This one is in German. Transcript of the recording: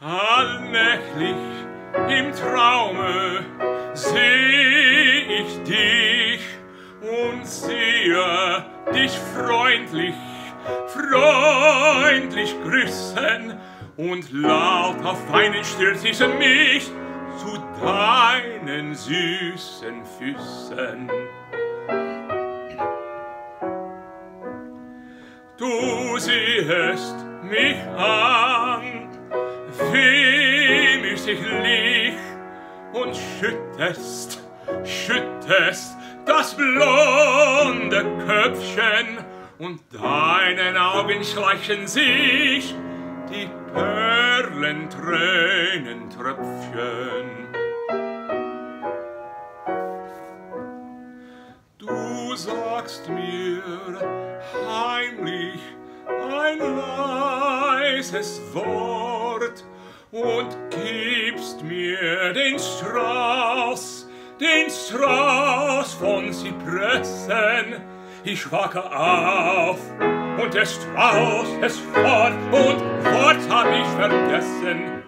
Allnächtlich im Traume seh ich dich und sehe dich freundlich, freundlich grüßen und laut auf deinen Stürzen mich zu deinen süßen Füßen. Du siehst mich an, wehmüßiglich und schüttest, schüttest das blonde Köpfchen und deinen Augen schleichen sich die Perlentränentröpfchen. Du sagst mir heimlich ein leises Wort und mir den Strauß, den Strauß von Zypressen. Ich wacke auf und der Strauß ist fort und fort hab ich vergessen.